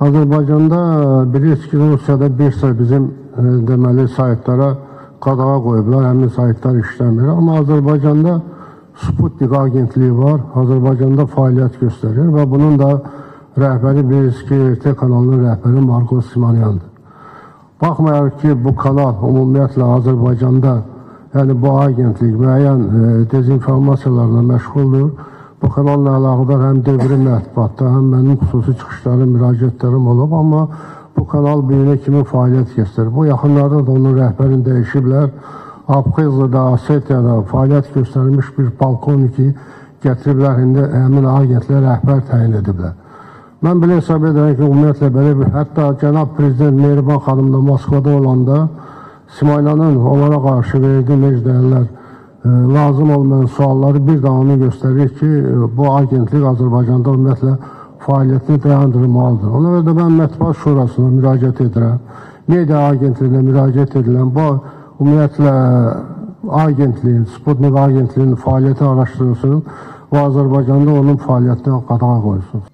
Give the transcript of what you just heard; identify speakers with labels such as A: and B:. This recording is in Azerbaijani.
A: Azərbaycanda bilirsiniz ki, Rusiyada bir sıra bizim e, deməli saytlara qadağa qoyublar, həmin saytlar işləmir. Amma Azərbaycanda Sputnik agentliyi var, Azərbaycanda fəaliyyət göstərir və bunun da rəhbəri bilirsiniz ki, RT kanalının rəhbəri Marko Simonyandır. Baxmayaraq ki, bu kanal ümumiyyətlə Azərbaycanda, yəni bu agentlik müəyyən e, dezinformasiyalarla məşğuldur. Bu kanalla əlaqədar həm devri mətbuatda, həm mənim xüsusi çıxışlarım, müraciətlərim olub, amma bu kanal bu günə kimi fəaliyyət göstərir. Bu yaxınlarda da onun rəhbərini dəyişiblər. Abxeziyada, Osetiyada fəaliyyət göstərmiş bir polkovniki gətiriblər, indi həmin agentliyə rəhbər təyin ediblər. Mən belə hesab edirəm ki, ümumiyyətlə belə bir, hətta cənab prezident Mehriban xanım da Moskvada olanda Simaylanın onlara qarşı verdiyi necə deyirlər, lazım olmayan sualları bir daha onu göstərir ki, e, bu agentlik Azərbaycanda ümumiyyətlə fəaliyyətini dayandırmalıdır. Ona görə də mən Mətbuat Şurasına müraciət edirəm. Media agentliyinə müraciət edilən bu ümumiyyətlə agentliyin, Sputnik agentliyinin fəaliyyəti araşdırılsın və Azərbaycanda onun fəaliyyətinə qadağa qoyulsun.